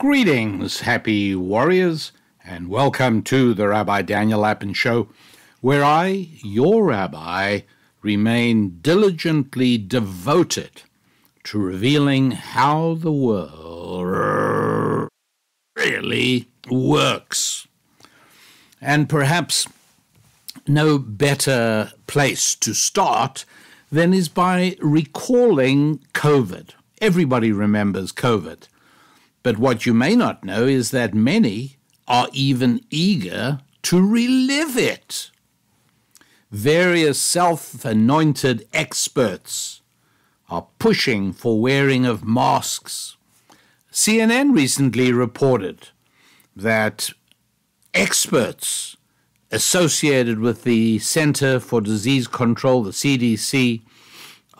Greetings, happy warriors, and welcome to the Rabbi Daniel Lapin Show, where I, your rabbi, remain diligently devoted to revealing how the world really works. And perhaps no better place to start than is by recalling COVID. Everybody remembers COVID. But what you may not know is that many are even eager to relive it. Various self anointed experts are pushing for wearing of masks. CNN recently reported that experts associated with the Center for Disease Control, the CDC,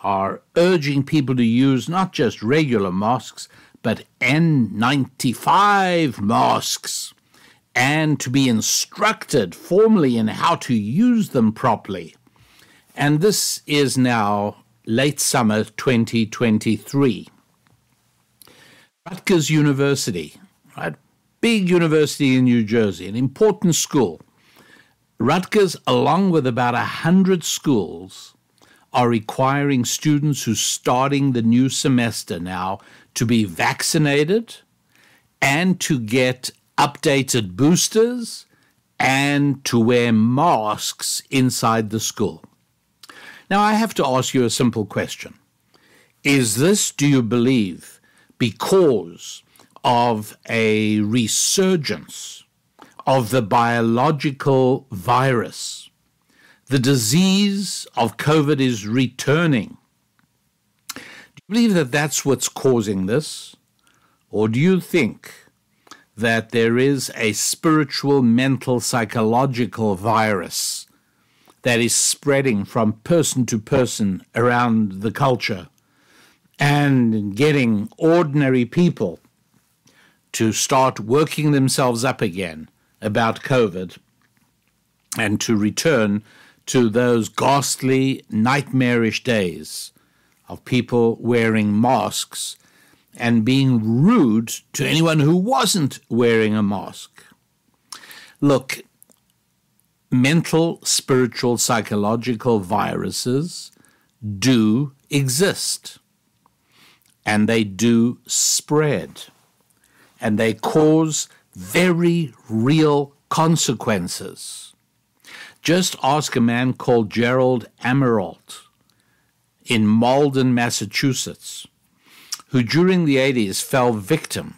are urging people to use not just regular masks, but N95 masks and to be instructed formally in how to use them properly. And this is now late summer 2023. Rutgers University, right? Big university in New Jersey, an important school. Rutgers, along with about a hundred schools, are requiring students who's starting the new semester now to be vaccinated and to get updated boosters and to wear masks inside the school. Now, I have to ask you a simple question. Is this, do you believe, because of a resurgence of the biological virus? The disease of COVID is returning. Do you believe that that's what's causing this? Or do you think that there is a spiritual, mental, psychological virus that is spreading from person to person around the culture and getting ordinary people to start working themselves up again about COVID and to return to those ghastly, nightmarish days of people wearing masks and being rude to anyone who wasn't wearing a mask. Look, mental, spiritual, psychological viruses do exist and they do spread and they cause very real consequences. Just ask a man called Gerald Amirault in Malden, Massachusetts, who during the 80s fell victim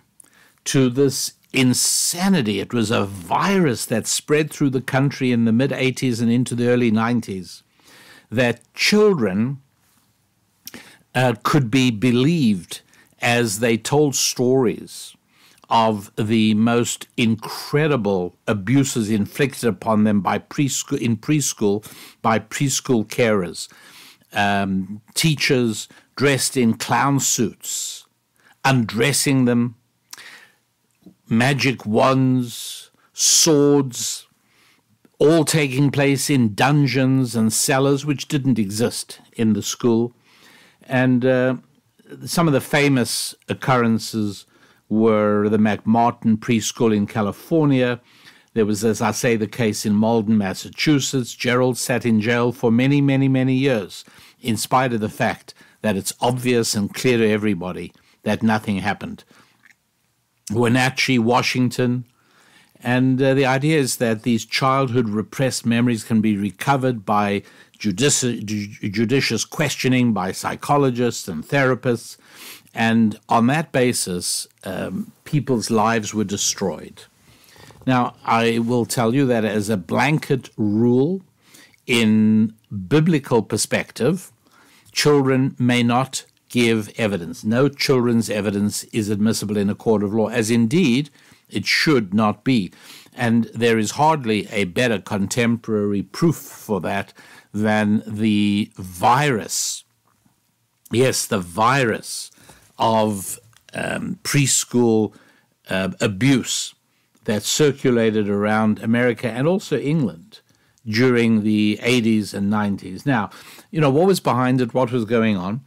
to this insanity. It was a virus that spread through the country in the mid 80s and into the early 90s that children uh, could be believed as they told stories of the most incredible abuses inflicted upon them by preschool in preschool by preschool carers, um, teachers dressed in clown suits, undressing them, magic wands, swords, all taking place in dungeons and cellars which didn't exist in the school, and uh, some of the famous occurrences were the McMartin Preschool in California. There was, as I say, the case in Malden, Massachusetts. Gerald sat in jail for many, many, many years, in spite of the fact that it's obvious and clear to everybody that nothing happened. Wenatchee, Washington. And uh, the idea is that these childhood repressed memories can be recovered by judici- judicious questioning by psychologists and therapists and on that basis, um, people's lives were destroyed. Now, I will tell you that as a blanket rule, in biblical perspective, children may not give evidence. No children's evidence is admissible in a court of law, as indeed it should not be. And there is hardly a better contemporary proof for that than the virus. Yes, the virus of um, preschool uh, abuse that circulated around America and also England during the 80s and 90s. Now, you know, what was behind it, what was going on?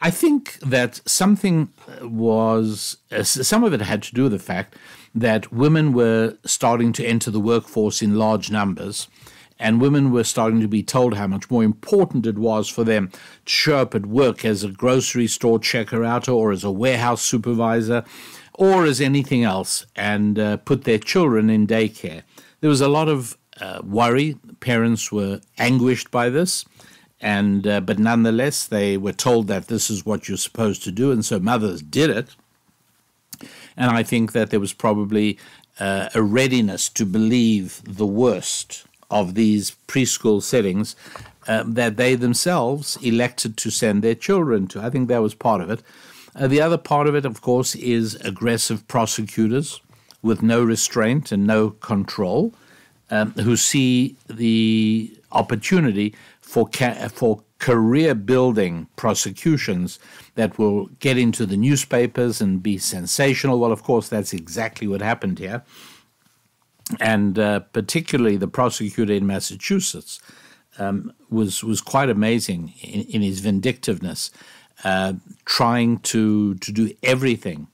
I think that something was, uh, some of it had to do with the fact that women were starting to enter the workforce in large numbers and women were starting to be told how much more important it was for them to show up at work as a grocery store checker out or as a warehouse supervisor or as anything else and uh, put their children in daycare. There was a lot of uh, worry. Parents were anguished by this. And uh, but nonetheless, they were told that this is what you're supposed to do, and so mothers did it. And I think that there was probably uh, a readiness to believe the worst of these preschool settings um, that they themselves elected to send their children to. I think that was part of it. Uh, the other part of it, of course, is aggressive prosecutors with no restraint and no control um, who see the opportunity for, for career building prosecutions that will get into the newspapers and be sensational. Well, of course, that's exactly what happened here and uh, particularly the prosecutor in Massachusetts um, was was quite amazing in, in his vindictiveness, uh, trying to to do everything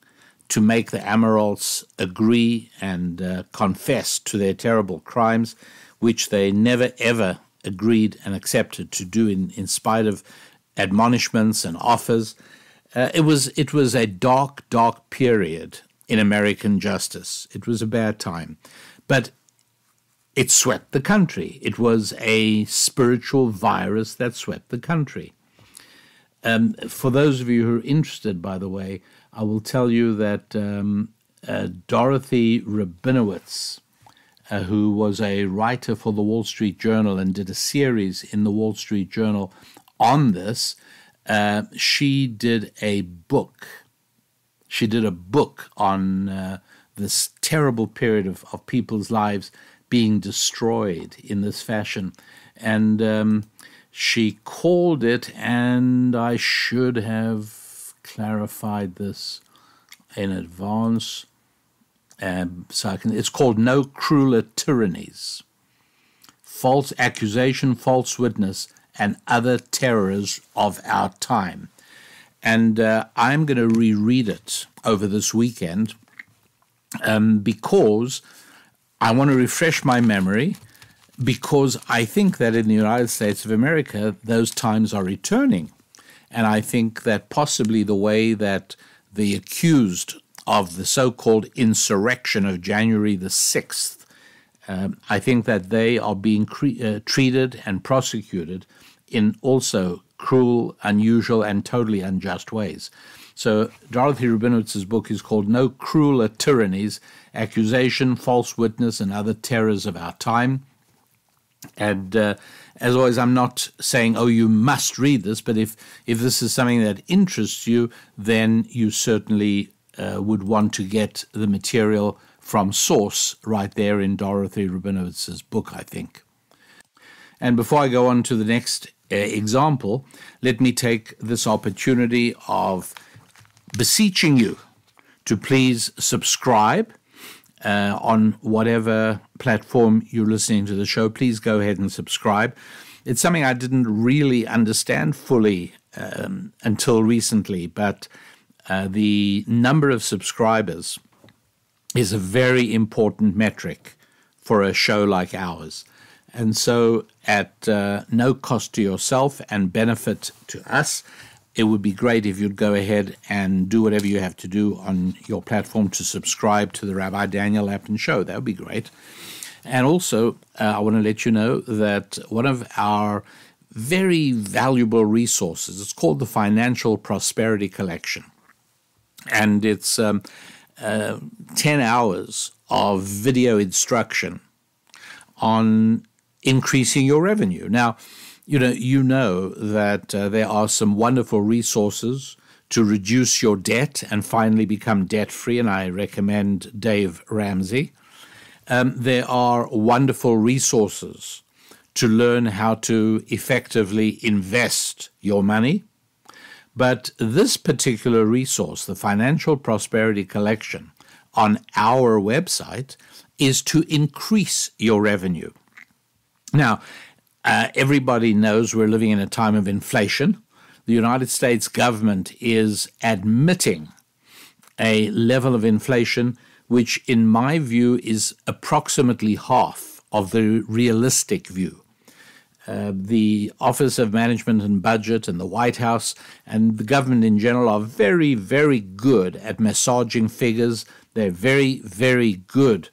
to make the Amiraults agree and uh, confess to their terrible crimes, which they never ever agreed and accepted to do in, in spite of admonishments and offers. Uh, it was it was a dark, dark period in American justice. It was a bad time. But it swept the country. It was a spiritual virus that swept the country. Um, for those of you who are interested, by the way, I will tell you that um, uh, Dorothy Rabinowitz, uh, who was a writer for the Wall Street Journal and did a series in the Wall Street Journal on this, uh, she did a book. She did a book on uh, this terrible period of, of people's lives being destroyed in this fashion. And um, she called it, and I should have clarified this in advance. Um, so I can, it's called No Crueler Tyrannies False Accusation, False Witness, and Other Terrors of Our Time. And uh, I'm going to reread it over this weekend um, because I want to refresh my memory because I think that in the United States of America, those times are returning. And I think that possibly the way that the accused of the so called insurrection of January the 6th, um, I think that they are being cre- uh, treated and prosecuted in also cruel, unusual, and totally unjust ways. So Dorothy Rabinowitz's book is called No Crueler Tyrannies, Accusation, False Witness, and Other Terrors of Our Time. And uh, as always, I'm not saying, oh, you must read this, but if, if this is something that interests you, then you certainly uh, would want to get the material from source right there in Dorothy Rabinowitz's book, I think. And before I go on to the next uh, example, let me take this opportunity of beseeching you to please subscribe uh, on whatever platform you're listening to the show. Please go ahead and subscribe. It's something I didn't really understand fully um, until recently, but uh, the number of subscribers is a very important metric for a show like ours. And so, at uh, no cost to yourself and benefit to us, it would be great if you'd go ahead and do whatever you have to do on your platform to subscribe to the Rabbi Daniel Lapin Show. That would be great. And also, uh, I want to let you know that one of our very valuable resources, it's called the Financial Prosperity Collection. And it's um, uh, 10 hours of video instruction on increasing your revenue. Now, you know, you know that uh, there are some wonderful resources to reduce your debt and finally become debt free, and I recommend Dave Ramsey. Um, there are wonderful resources to learn how to effectively invest your money. But this particular resource, the Financial Prosperity Collection, on our website, is to increase your revenue. Now, uh, everybody knows we're living in a time of inflation. the United States government is admitting a level of inflation which, in my view, is approximately half of the realistic view. Uh, the Office of Management and Budget and the White House and the government in general are very, very good at massaging figures. They're very, very good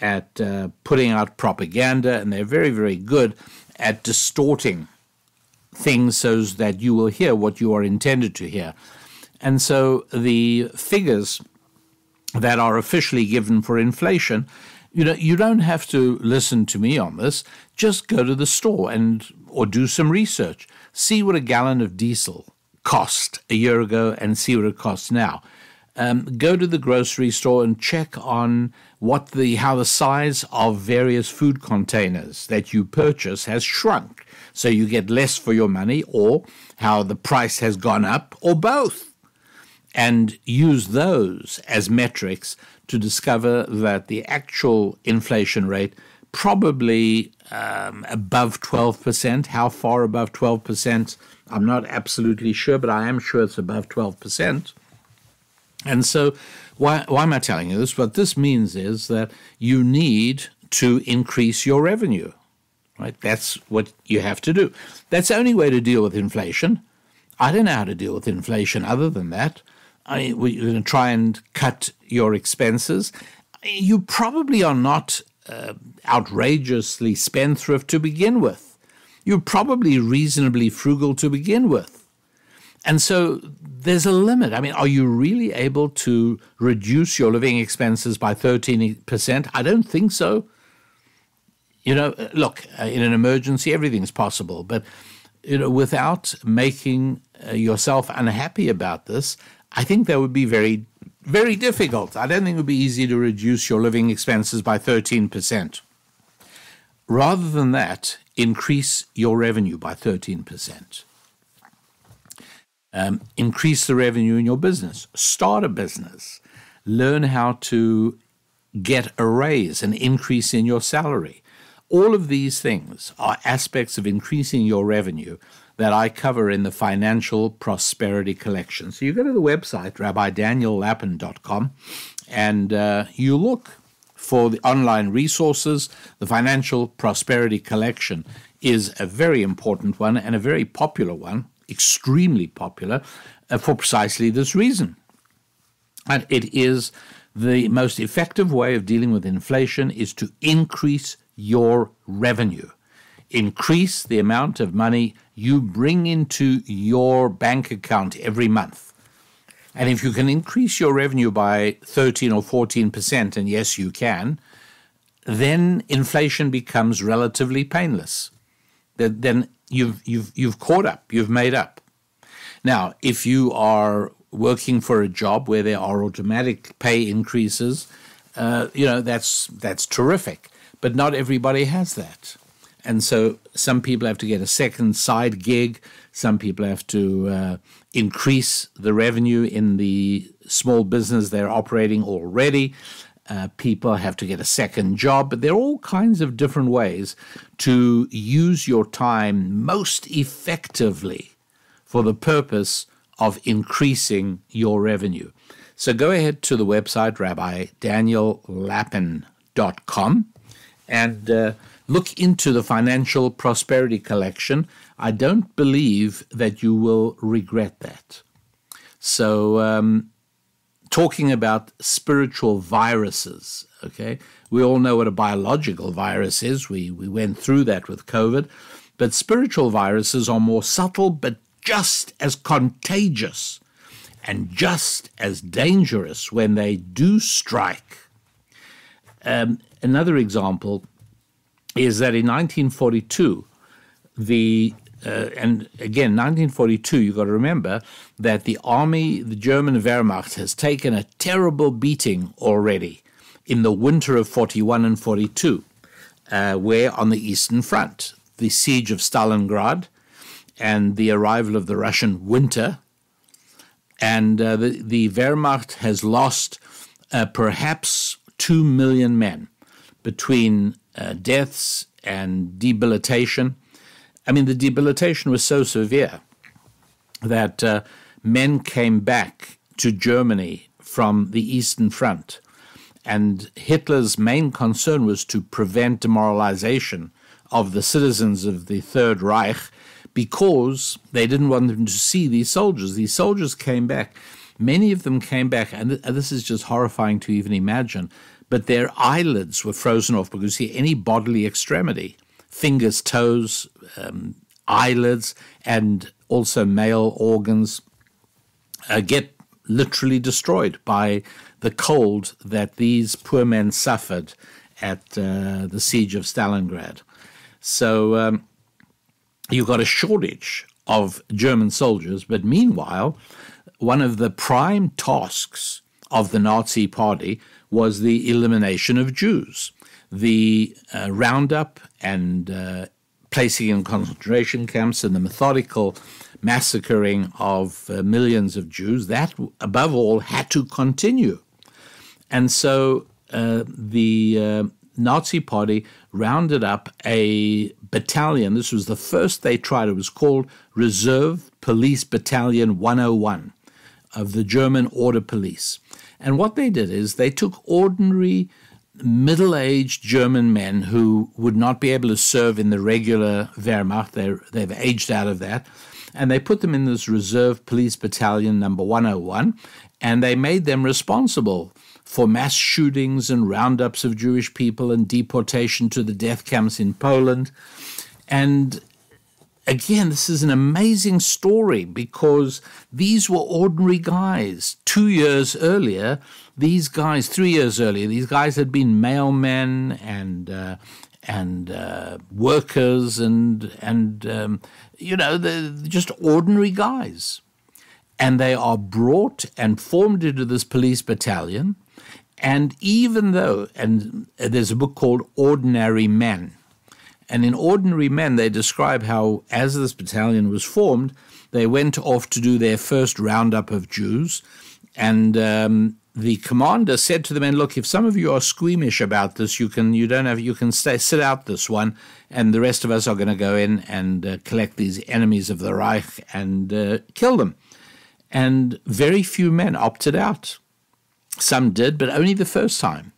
at uh, putting out propaganda, and they're very, very good at distorting things so that you will hear what you are intended to hear. And so the figures that are officially given for inflation you know you don't have to listen to me on this. Just go to the store and or do some research. See what a gallon of diesel cost a year ago and see what it costs now um, go to the grocery store and check on what the how the size of various food containers that you purchase has shrunk so you get less for your money or how the price has gone up or both and use those as metrics to discover that the actual inflation rate probably um, above 12%. How far above 12%? I'm not absolutely sure, but I am sure it's above 12%. And so, why, why am I telling you this? What this means is that you need to increase your revenue. Right? That's what you have to do. That's the only way to deal with inflation. I don't know how to deal with inflation other than that. I, we're going to try and cut your expenses. You probably are not uh, outrageously spendthrift to begin with. You're probably reasonably frugal to begin with. And so there's a limit. I mean, are you really able to reduce your living expenses by 13%? I don't think so. You know, look, uh, in an emergency, everything's possible. But, you know, without making uh, yourself unhappy about this, I think that would be very, very difficult. I don't think it would be easy to reduce your living expenses by 13%. Rather than that, increase your revenue by 13%. Um, increase the revenue in your business. Start a business. Learn how to get a raise, an increase in your salary. All of these things are aspects of increasing your revenue that I cover in the Financial Prosperity Collection. So you go to the website, rabbidaniellapin.com, and uh, you look for the online resources. The Financial Prosperity Collection is a very important one and a very popular one, extremely popular, uh, for precisely this reason. And it is the most effective way of dealing with inflation is to increase your revenue increase the amount of money you bring into your bank account every month. And if you can increase your revenue by 13 or 14%, and yes, you can, then inflation becomes relatively painless. Then you've, you've, you've caught up, you've made up. Now, if you are working for a job where there are automatic pay increases, uh, you know, that's, that's terrific. But not everybody has that. And so some people have to get a second side gig. Some people have to uh, increase the revenue in the small business they're operating already. Uh, people have to get a second job, but there are all kinds of different ways to use your time most effectively for the purpose of increasing your revenue. So go ahead to the website rabbidaniellapin.com and uh, look into the Financial Prosperity Collection. I don't believe that you will regret that. So, um, talking about spiritual viruses, okay, we all know what a biological virus is. We, we went through that with COVID. But spiritual viruses are more subtle, but just as contagious and just as dangerous when they do strike. Um, another example is that in 1942, the and again, 1942, you've got to remember that the army, the German Wehrmacht, has taken a terrible beating already in the winter of 41 and 42, uh, where on the Eastern Front, the siege of Stalingrad and the arrival of the Russian winter, and uh, the, the Wehrmacht has lost uh, perhaps 2 million men between uh, deaths and debilitation. I mean, the debilitation was so severe that uh, men came back to Germany from the Eastern Front. And Hitler's main concern was to prevent demoralization of the citizens of the Third Reich because they didn't want them to see these soldiers. These soldiers came back. Many of them came back, and this is just horrifying to even imagine, but their eyelids were frozen off because see, any bodily extremity, fingers, toes, um, eyelids, and also male organs, uh, get literally destroyed by the cold that these poor men suffered at uh, the siege of Stalingrad. So um, you got a shortage of German soldiers, but meanwhile, one of the prime tasks of the Nazi Party was the elimination of Jews. The uh, roundup and uh, placing in concentration camps and the methodical massacring of uh, millions of Jews, that above all had to continue. And so uh, the uh, Nazi Party rounded up a battalion. This was the first they tried. It was called Reserve Police Battalion 101 of the German Order Police. And what they did is they took ordinary middle aged German men who would not be able to serve in the regular Wehrmacht, they they've aged out of that, and they put them in this reserve police battalion number 101, and they made them responsible for mass shootings and roundups of Jewish people and deportation to the death camps in Poland. And again, this is an amazing story because these were ordinary guys. Two years earlier, these guys, three years earlier, these guys had been mailmen and uh, and uh, workers and and um, you know just ordinary guys, and they are brought and formed into this police battalion. And even though, and there's a book called Ordinary Men, and in Ordinary Men, they describe how, as this battalion was formed, they went off to do their first roundup of Jews. And um, the commander said to the men, "Look, if some of you are squeamish about this, you can you don't have you can stay sit out this one, and the rest of us are going to go in and uh, collect these enemies of the Reich and uh, kill them." And very few men opted out. Some did, but only the first time.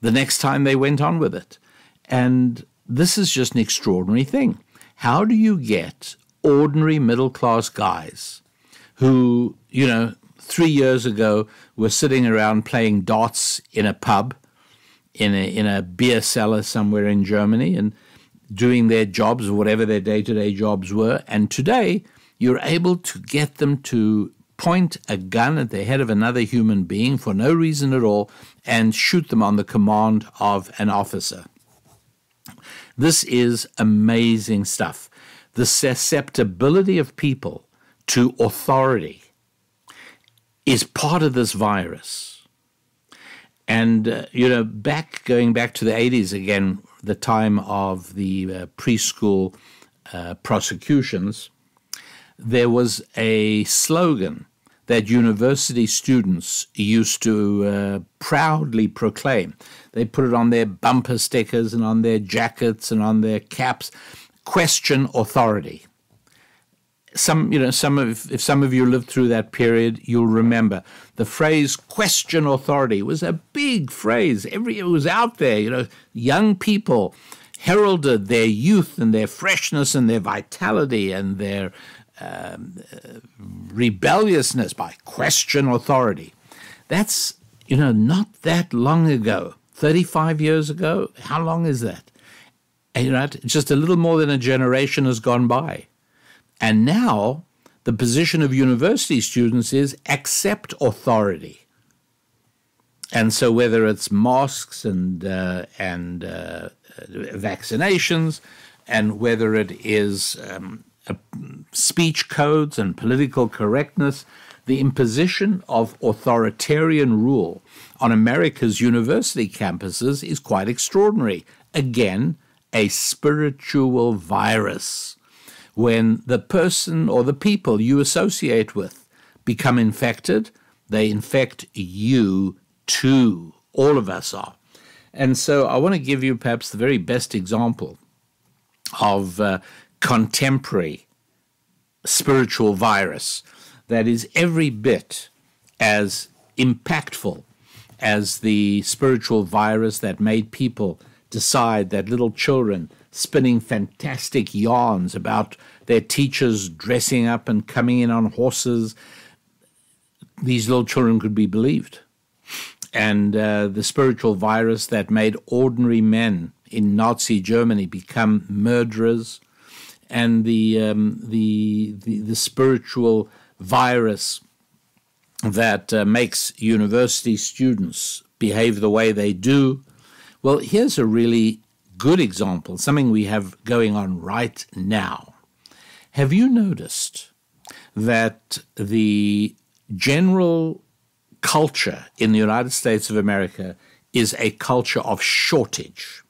The next time they went on with it, and this is just an extraordinary thing. How do you get ordinary middle class guys who, you know, three years ago were sitting around playing darts in a pub, in a, in a beer cellar somewhere in Germany, and doing their jobs, or whatever their day to day jobs were. And today, you're able to get them to point a gun at the head of another human being for no reason at all and shoot them on the command of an officer. This is amazing stuff. The susceptibility of people to authority is part of this virus. And, uh, you know, back going back to the 80s again, the time of the uh, preschool uh, prosecutions, there was a slogan that university students used to uh, proudly proclaim. They put it on their bumper stickers and on their jackets and on their caps. Question authority some you know some of if some of you lived through that period you'll remember the phrase question authority was a big phrase every it was out there you know young people heralded their youth and their freshness and their vitality and their um, uh, rebelliousness by question authority. That's you know not that long ago. 35 years ago? How long is that? And, you know just a little more than a generation has gone by. And now the position of university students is accept authority. And so, whether it's masks and uh, and uh, vaccinations, and whether it is um, speech codes and political correctness, the imposition of authoritarian rule on America's university campuses is quite extraordinary. Again, a spiritual virus when the person or the people you associate with become infected, they infect you too. All of us are. And so I want to give you perhaps the very best example of uh, contemporary spiritual virus that is every bit as impactful as the spiritual virus that made people decide that little children spinning fantastic yarns about their teachers dressing up and coming in on horses, these little children could be believed. And uh, the spiritual virus that made ordinary men in Nazi Germany become murderers, and the, um, the, the, the, spiritual virus that uh, makes university students behave the way they do. Well, here's a really good example, something we have going on right now. Have you noticed that the general culture in the United States of America is a culture of shortage?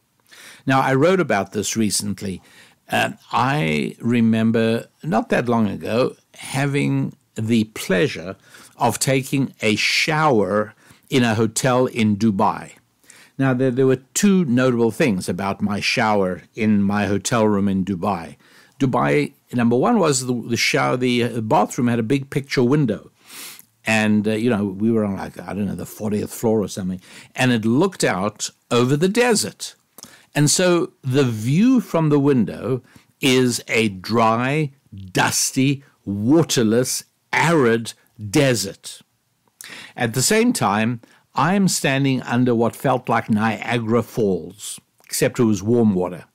Now, I wrote about this recently. And I remember not that long ago having the pleasure of taking a shower in a hotel in Dubai. Now, there, there were two notable things about my shower in my hotel room in Dubai. Dubai, number one, was the, the shower, the uh, bathroom had a big picture window. And, uh, you know, we were on like, I don't know, the 40th floor or something. And it looked out over the desert. And so the view from the window is a dry, dusty, waterless, arid desert. At the same time, I am standing under what felt like Niagara Falls, except it was warm water.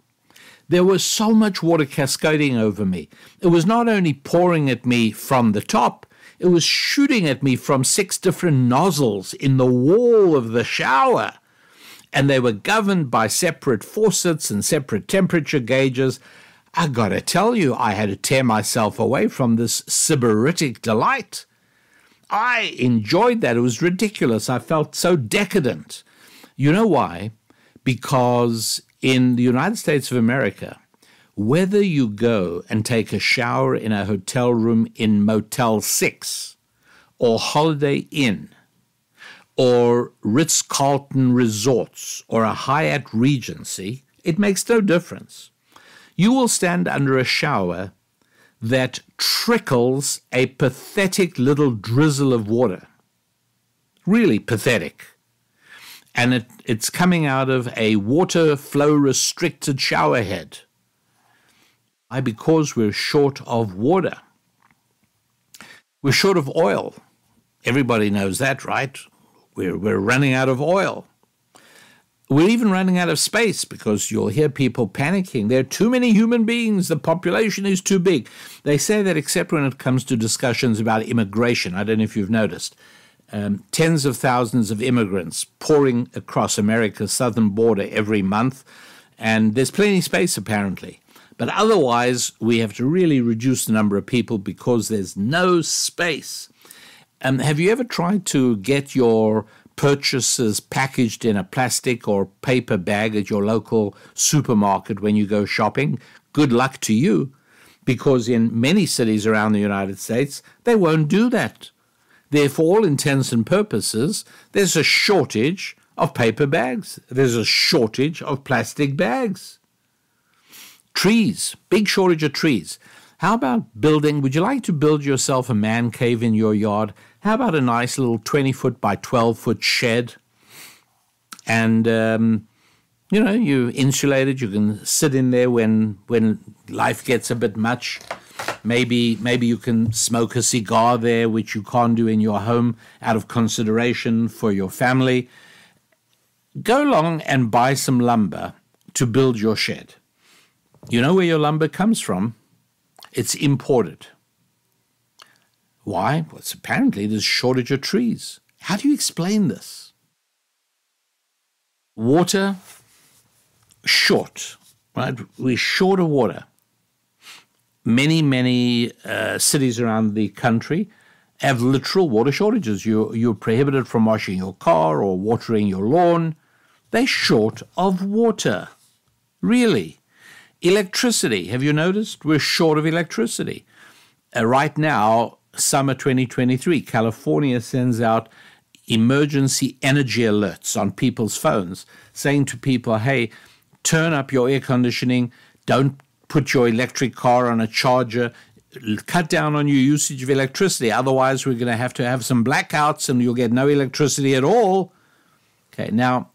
There was so much water cascading over me. It was not only pouring at me from the top, it was shooting at me from six different nozzles in the wall of the shower. And they were governed by separate faucets and separate temperature gauges. I gotta tell you, I had to tear myself away from this sybaritic delight. I enjoyed that. It was ridiculous. I felt so decadent. You know why? Because in the United States of America, whether you go and take a shower in a hotel room in Motel 6 or Holiday Inn or Ritz Carlton Resorts or a Hyatt Regency, it makes no difference. You will stand under a shower that trickles a pathetic little drizzle of water. Really pathetic. And it, it's coming out of a water flow restricted shower head. Why? Because we're short of water. We're short of oil. Everybody knows that, right? We're, we're running out of oil. We're even running out of space because you'll hear people panicking. There are too many human beings. The population is too big. They say that except when it comes to discussions about immigration. I don't know if you've noticed. Um, tens of thousands of immigrants pouring across America's southern border every month. And there's plenty of space, apparently. But otherwise, we have to really reduce the number of people because there's no space. Um, have you ever tried to get your purchases packaged in a plastic or paper bag at your local supermarket when you go shopping, good luck to you, because in many cities around the United States, they won't do that. Therefore, all intents and purposes, there's a shortage of paper bags, there's a shortage of plastic bags. Trees, big shortage of trees. How about building? Would you like to build yourself a man cave in your yard? How about a nice little 20 foot by 12 foot shed? And, um, you know, you insulated, you can sit in there when, when life gets a bit much. Maybe, maybe you can smoke a cigar there, which you can't do in your home out of consideration for your family. Go along and buy some lumber to build your shed. You know where your lumber comes from? It's imported. Why? Well, it's apparently there's a shortage of trees. How do you explain this? Water short, right? We're short of water. Many, many uh, cities around the country have literal water shortages. You, you're prohibited from washing your car or watering your lawn. They're short of water. Really. Electricity. Have you noticed? We're short of electricity. Uh, right now, summer 2023, California sends out emergency energy alerts on people's phones saying to people, hey, turn up your air conditioning, don't put your electric car on a charger. cut down on your usage of electricity. Otherwise, we're going to have to have some blackouts and you'll get no electricity at all. Okay, now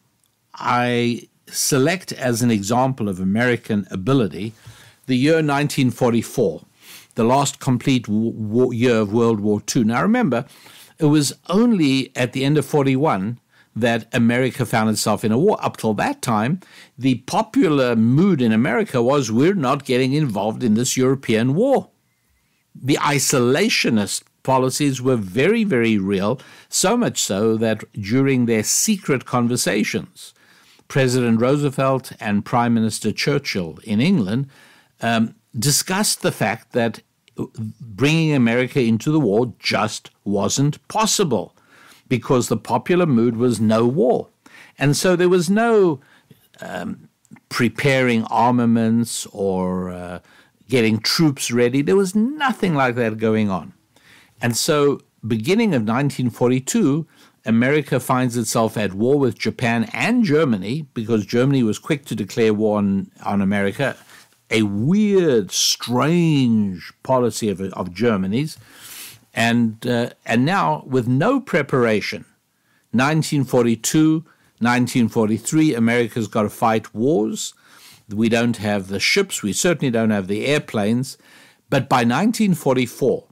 I select as an example of American ability the year 1944, the last complete war, year of World War II. Now, remember, it was only at the end of 41 that America found itself in a war. Up till that time, the popular mood in America was we're not getting involved in this European war. The isolationist policies were very, very real, so much so that during their secret conversations, President Roosevelt and Prime Minister Churchill in England um, discussed the fact that bringing America into the war just wasn't possible because the popular mood was no war. And so there was no um, preparing armaments or uh, getting troops ready. There was nothing like that going on. And so, beginning of 1942, America finds itself at war with Japan and Germany because Germany was quick to declare war on, on America. A weird, strange policy of, of Germany's. And uh, and now with no preparation 1942 1943 america's got to fight wars. We don't have the ships we certainly don't have the airplanes. But by 1944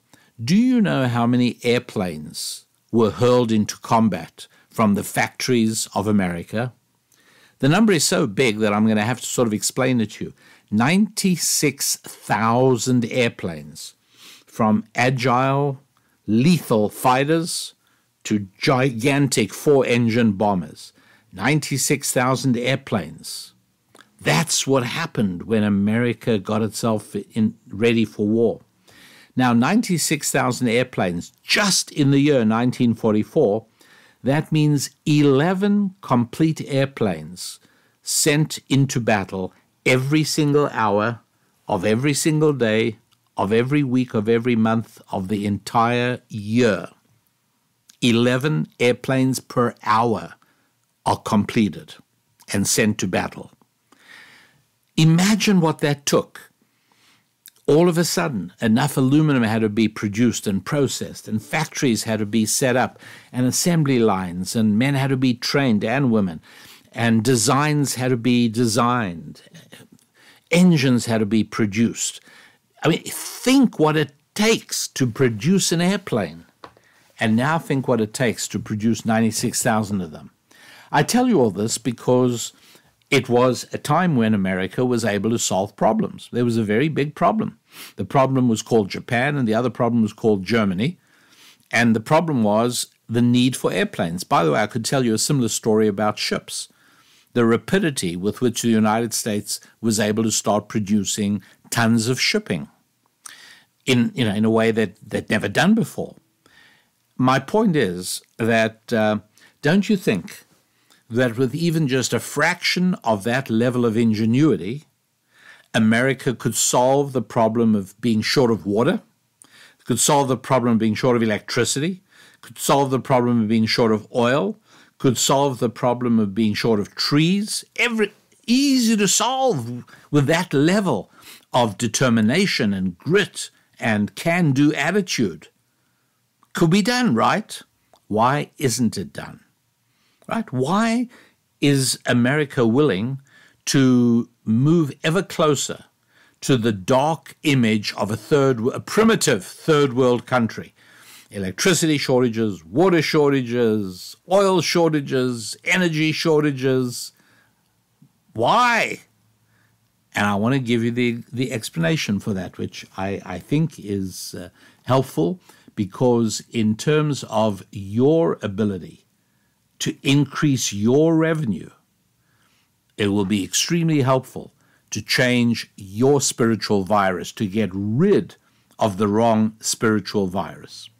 do you know how many airplanes were hurled into combat from the factories of america? The number is so big that i'm going to have to sort of explain it to you 96,000 airplanes from agile lethal fighters to gigantic four engine bombers, 96,000 airplanes. That's what happened when America got itself in, ready for war. Now, 96,000 airplanes just in the year 1944, that means 11 complete airplanes sent into battle every single hour of every single day of every week of every month of the entire year. 11 airplanes per hour are completed and sent to battle. Imagine what that took. All of a sudden, enough aluminum had to be produced and processed, and factories had to be set up, and assembly lines, and men had to be trained, and women, and designs had to be designed, engines had to be produced, I mean, think what it takes to produce an airplane, and now think what it takes to produce 96,000 of them. I tell you all this because it was a time when America was able to solve problems. There was a very big problem. The problem was called Japan, and the other problem was called Germany. And the problem was the need for airplanes. By the way, I could tell you a similar story about ships. The rapidity with which the United States was able to start producing tons of shipping in you know in a way that that never done before. My point is that uh, don't you think that with even just a fraction of that level of ingenuity, America could solve the problem of being short of water, could solve the problem of being short of electricity, could solve the problem of being short of oil, could solve the problem of being short of trees. Every easy to solve with that level of determination and grit and can do attitude could be done, right? Why isn't it done? Right? Why is America willing to move ever closer to the dark image of a third, a primitive third world country? Electricity shortages, water shortages, oil shortages, energy shortages. Why? And I want to give you the, the explanation for that, which I, I think is uh, helpful because, in terms of your ability to increase your revenue, it will be extremely helpful to change your spiritual virus, to get rid of the wrong spiritual virus.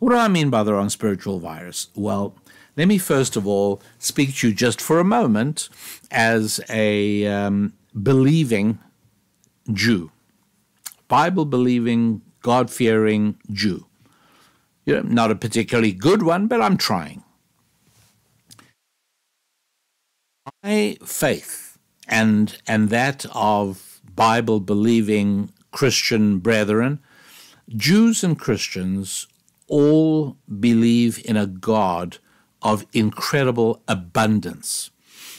What do I mean by the wrong spiritual virus? Well, let me first of all speak to you just for a moment as a um, believing Jew, Bible believing, God fearing Jew. You know, not a particularly good one, but I'm trying. My faith and and that of Bible believing Christian brethren Jews and Christians all believe in a God of incredible abundance.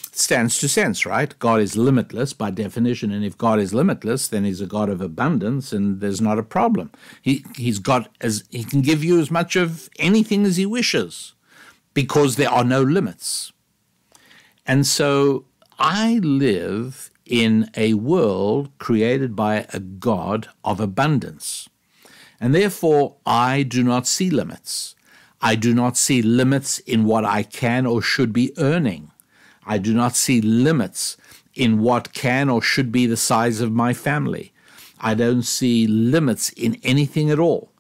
It stands to sense, right? God is limitless by definition, and if God is limitless, then He's a God of abundance, and there's not a problem. He He's got as He can give you as much of anything as He wishes, because there are no limits. And so I live in a world created by a God of abundance. And therefore, I do not see limits. I do not see limits in what I can or should be earning. I do not see limits in what can or should be the size of my family. I don't see limits in anything at all.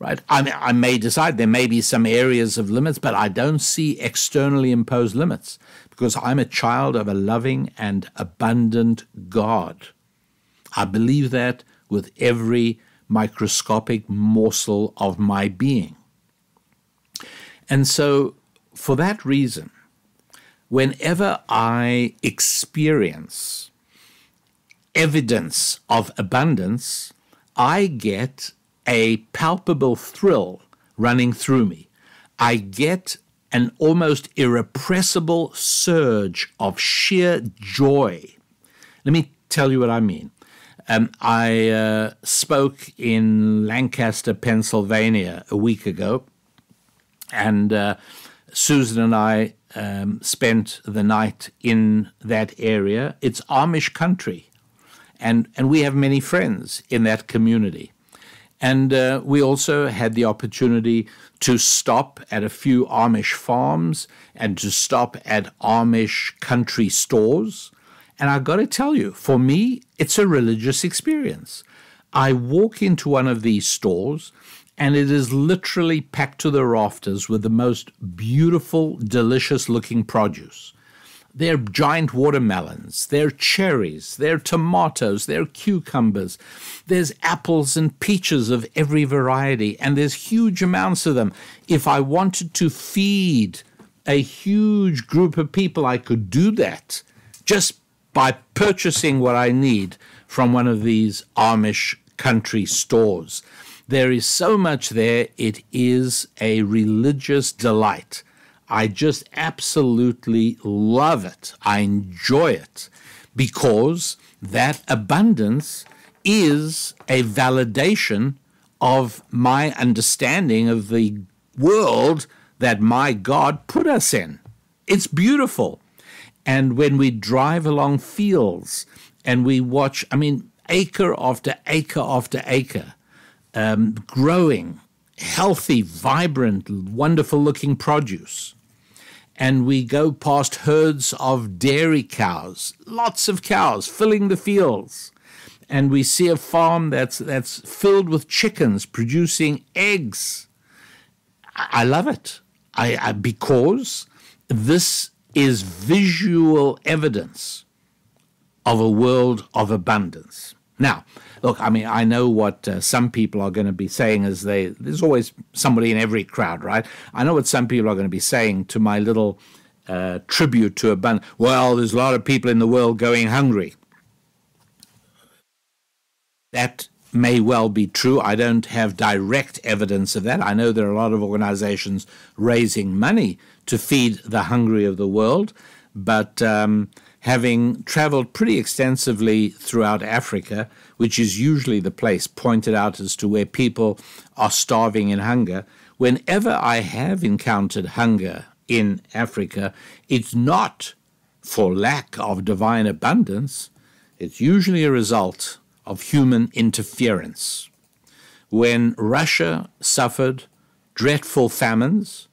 Right? I, mean, I may decide there may be some areas of limits, but I don't see externally imposed limits because I'm a child of a loving and abundant God. I believe that with every microscopic morsel of my being. And so, for that reason, whenever I experience evidence of abundance, I get a palpable thrill running through me. I get an almost irrepressible surge of sheer joy. Let me tell you what I mean. Um, I uh, spoke in Lancaster, Pennsylvania a week ago, and uh, Susan and I um, spent the night in that area. It's Amish country, and, and we have many friends in that community. And uh, we also had the opportunity to stop at a few Amish farms and to stop at Amish country stores. And I've got to tell you, for me, it's a religious experience. I walk into one of these stores and it is literally packed to the rafters with the most beautiful, delicious looking produce. They're giant watermelons, they're cherries, they're tomatoes, they're cucumbers. There's apples and peaches of every variety, and there's huge amounts of them. If I wanted to feed a huge group of people, I could do that just by purchasing what I need from one of these Amish country stores. There is so much there, it is a religious delight. I just absolutely love it. I enjoy it because that abundance is a validation of my understanding of the world that my God put us in. It's beautiful. And when we drive along fields and we watch, I mean, acre after acre after acre, um, growing, healthy, vibrant, wonderful looking produce and we go past herds of dairy cows, lots of cows filling the fields. And we see a farm that's, that's filled with chickens producing eggs. I, love it I, I, because this is visual evidence of a world of abundance. Now, look, I mean, I know what uh, some people are going to be saying as they, there's always somebody in every crowd, right? I know what some people are going to be saying to my little uh, tribute to abundance. Well, there's a lot of people in the world going hungry. That may well be true. I don't have direct evidence of that. I know there are a lot of organizations raising money to feed the hungry of the world, but um, having traveled pretty extensively throughout Africa, which is usually the place pointed out as to where people are starving in hunger, whenever I have encountered hunger in Africa, it's not for lack of divine abundance, it's usually a result of human interference. When Russia suffered dreadful famines,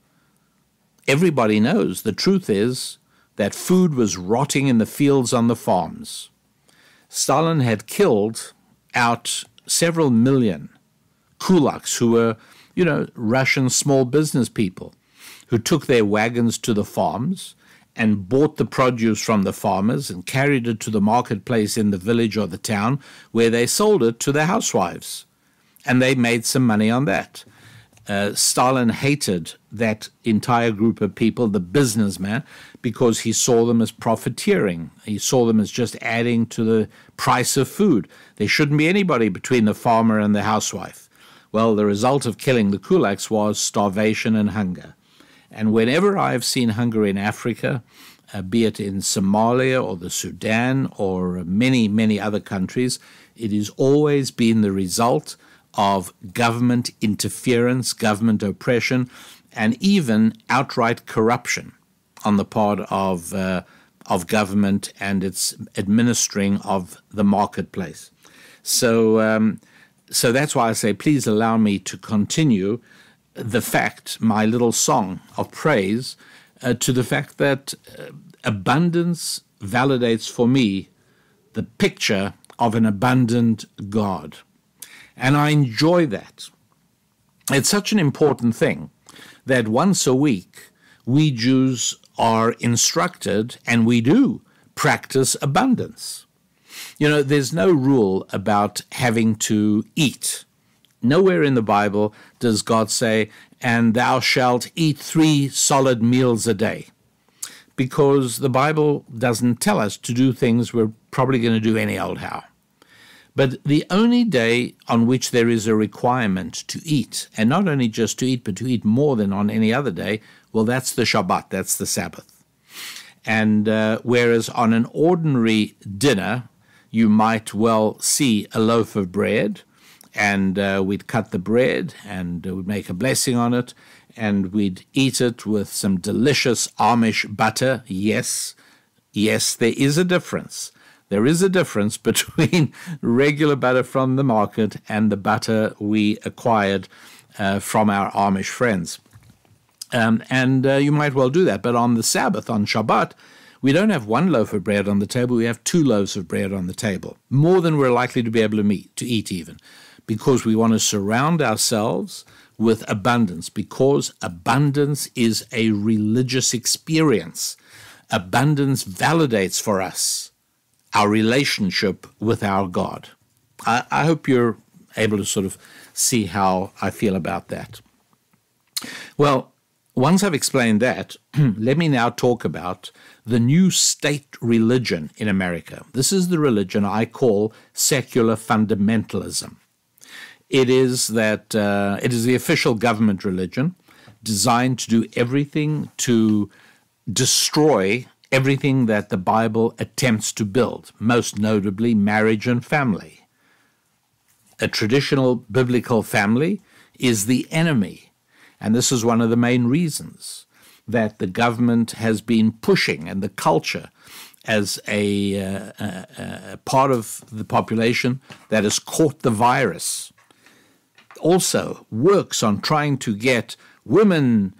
everybody knows the truth is that food was rotting in the fields on the farms. Stalin had killed out several million kulaks who were, you know, Russian small business people who took their wagons to the farms and bought the produce from the farmers and carried it to the marketplace in the village or the town where they sold it to the housewives. And they made some money on that. Uh, Stalin hated that entire group of people, the businessmen, because he saw them as profiteering. He saw them as just adding to the price of food. There shouldn't be anybody between the farmer and the housewife. Well, the result of killing the kulaks was starvation and hunger. And whenever I've seen hunger in Africa, uh, be it in Somalia or the Sudan or many, many other countries, it has always been the result of government interference, government oppression, and even outright corruption on the part of, uh, of government and its administering of the marketplace. So, um, so that's why I say, please allow me to continue the fact, my little song of praise, uh, to the fact that uh, abundance validates for me the picture of an abundant God. And I enjoy that. It's such an important thing that once a week we Jews are instructed, and we do practice abundance. You know, there's no rule about having to eat. Nowhere in the Bible does God say, and thou shalt eat three solid meals a day. Because the Bible doesn't tell us to do things we're probably going to do any old how. But the only day on which there is a requirement to eat, and not only just to eat, but to eat more than on any other day, well, that's the Shabbat, that's the Sabbath. And uh, whereas on an ordinary dinner, you might well see a loaf of bread, and uh, we'd cut the bread and uh, we'd make a blessing on it, and we'd eat it with some delicious Amish butter. Yes, yes, there is a difference. There is a difference between regular butter from the market and the butter we acquired uh, from our Amish friends. Um, and uh, you might well do that. But on the Sabbath, on Shabbat, we don't have one loaf of bread on the table, we have two loaves of bread on the table, more than we're likely to be able to, meet, to eat, even, because we want to surround ourselves with abundance, because abundance is a religious experience. Abundance validates for us our relationship with our God. I, I hope you're able to sort of see how I feel about that. Well, once I've explained that, let me now talk about the new state religion in America. This is the religion I call secular fundamentalism. It is that uh, it is the official government religion designed to do everything to destroy everything that the Bible attempts to build, most notably marriage and family. A traditional biblical family is the enemy, and this is one of the main reasons that the government has been pushing and the culture as a, uh, a, a part of the population that has caught the virus also works on trying to get women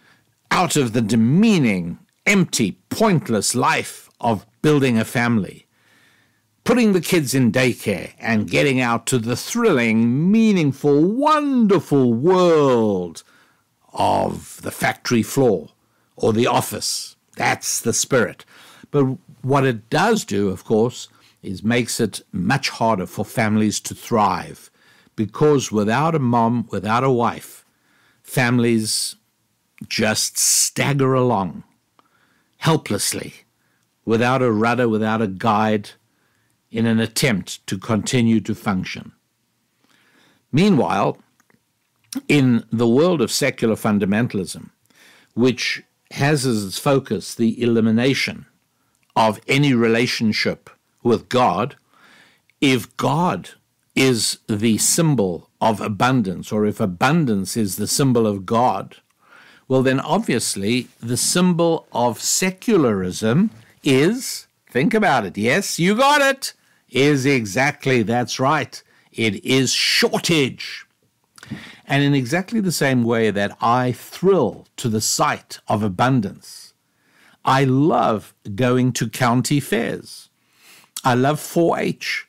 out of the demeaning empty, pointless life of building a family, putting the kids in daycare, and getting out to the thrilling, meaningful, wonderful world of the factory floor or the office. That's the spirit. But what it does do, of course, is makes it much harder for families to thrive because without a mom, without a wife, families just stagger along helplessly, without a rudder, without a guide, in an attempt to continue to function. Meanwhile, in the world of secular fundamentalism, which has as its focus the elimination of any relationship with God, if God is the symbol of abundance, or if abundance is the symbol of God, well, then obviously the symbol of secularism is, think about it, yes, you got it, is exactly, that's right, it is shortage. And in exactly the same way that I thrill to the sight of abundance, I love going to county fairs. I love 4 H.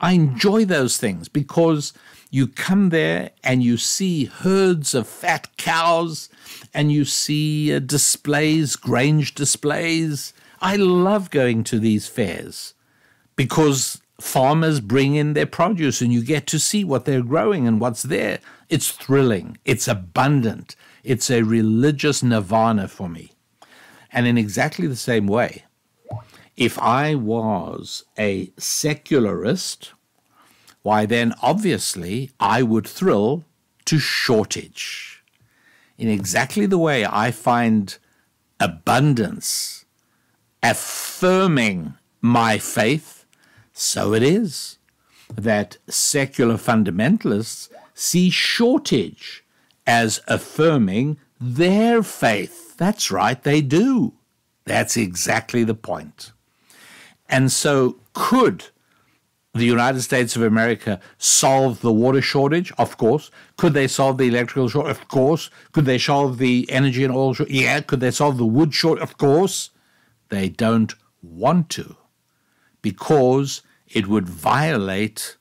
I enjoy those things because you come there and you see herds of fat cows and you see uh, displays, grange displays. I love going to these fairs because farmers bring in their produce and you get to see what they're growing and what's there. It's thrilling, it's abundant, it's a religious nirvana for me. And in exactly the same way, if I was a secularist, why then obviously I would thrill to shortage. In exactly the way I find abundance affirming my faith, so it is that secular fundamentalists see shortage as affirming their faith. That's right, they do. That's exactly the point. And so, could the United States of America solve the water shortage? Of course. Could they solve the electrical shortage? Of course. Could they solve the energy and oil shortage? Yeah. Could they solve the wood shortage? Of course. They don't want to because it would violate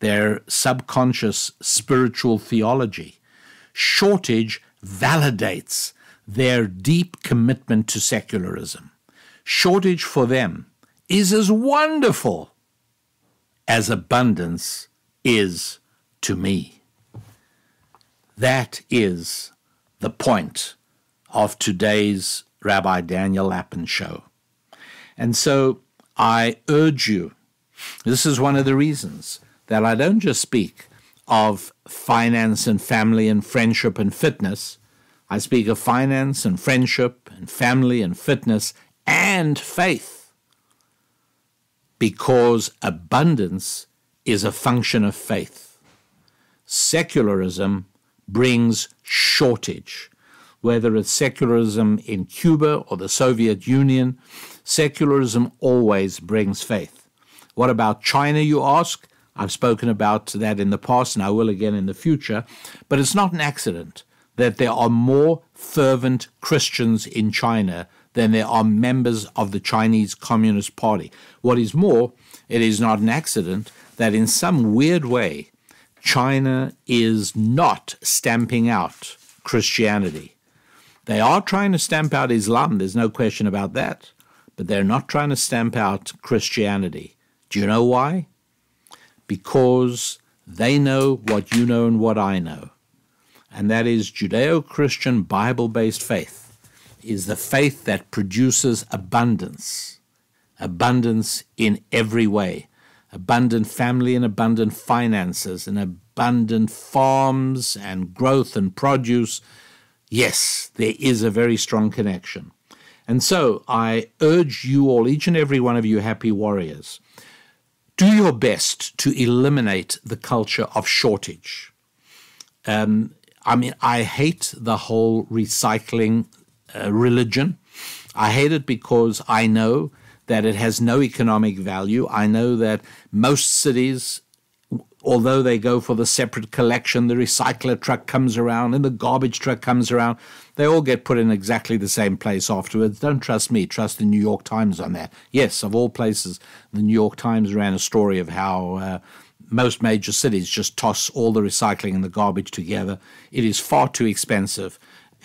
their subconscious spiritual theology. Shortage validates their deep commitment to secularism. Shortage for them is as wonderful as abundance is to me. That is the point of today's Rabbi Daniel Lapin show. And so I urge you, this is one of the reasons that I don't just speak of finance and family and friendship and fitness. I speak of finance and friendship and family and fitness and faith because abundance is a function of faith. Secularism brings shortage. Whether it's secularism in Cuba or the Soviet Union, secularism always brings faith. What about China, you ask? I've spoken about that in the past and I will again in the future. But it's not an accident that there are more fervent Christians in China than there are members of the Chinese Communist Party. What is more, it is not an accident that in some weird way, China is not stamping out Christianity. They are trying to stamp out Islam, there's no question about that, but they're not trying to stamp out Christianity. Do you know why? Because they know what you know and what I know, and that is Judeo Christian Bible based faith is the faith that produces abundance, abundance in every way, abundant family and abundant finances, and abundant farms and growth and produce. Yes, there is a very strong connection. And so I urge you all, each and every one of you happy warriors, do your best to eliminate the culture of shortage. Um, I mean, I hate the whole recycling uh, religion. I hate it because I know that it has no economic value. I know that most cities, although they go for the separate collection, the recycler truck comes around and the garbage truck comes around, they all get put in exactly the same place afterwards. Don't trust me, trust the New York Times on that. Yes, of all places, the New York Times ran a story of how. Uh, most major cities just toss all the recycling and the garbage together. It is far too expensive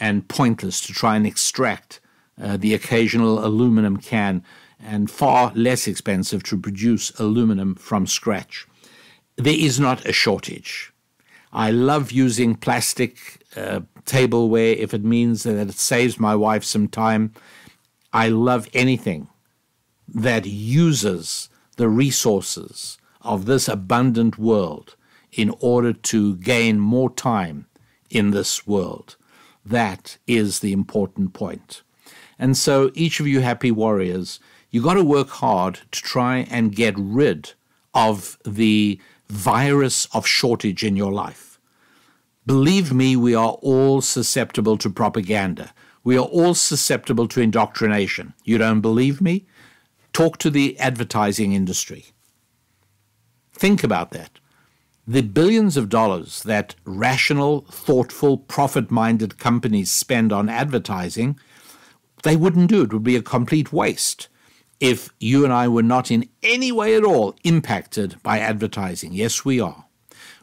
and pointless to try and extract uh, the occasional aluminum can and far less expensive to produce aluminum from scratch. There is not a shortage. I love using plastic uh, tableware if it means that it saves my wife some time. I love anything that uses the resources of this abundant world in order to gain more time in this world. That is the important point. And so, each of you happy warriors, you got to work hard to try and get rid of the virus of shortage in your life. Believe me, we are all susceptible to propaganda. We are all susceptible to indoctrination. You don't believe me? Talk to the advertising industry. Think about that the billions of dollars that rational, thoughtful, profit minded companies spend on advertising, they wouldn't do. It would be a complete waste if you and I were not in any way at all impacted by advertising. Yes, we are.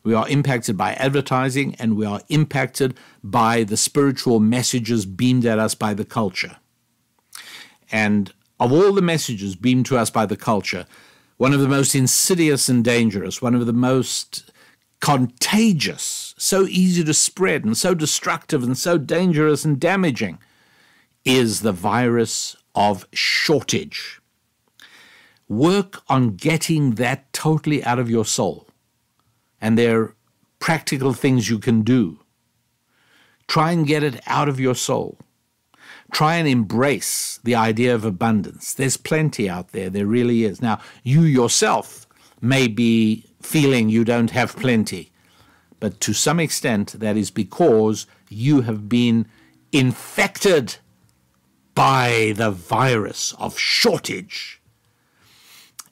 We are impacted by advertising and we are impacted by the spiritual messages beamed at us by the culture. And of all the messages beamed to us by the culture, one of the most insidious and dangerous, one of the most contagious, so easy to spread, and so destructive, and so dangerous and damaging is the virus of shortage. Work on getting that totally out of your soul. And there are practical things you can do. Try and get it out of your soul. Try and embrace the idea of abundance. There's plenty out there, there really is. Now, you yourself may be feeling you don't have plenty, but to some extent, that is because you have been infected by the virus of shortage.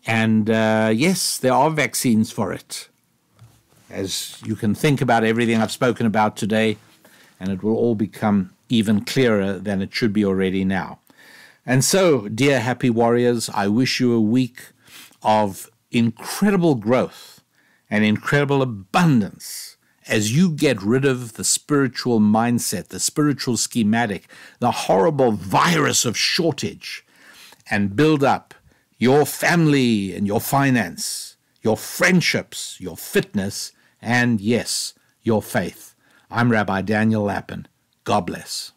And uh, yes, there are vaccines for it. As you can think about everything I've spoken about today, and it will all become even clearer than it should be already now. And so, dear happy warriors, I wish you a week of incredible growth and incredible abundance as you get rid of the spiritual mindset, the spiritual schematic, the horrible virus of shortage, and build up your family and your finance, your friendships, your fitness, and yes, your faith. I'm Rabbi Daniel Lapin. God bless.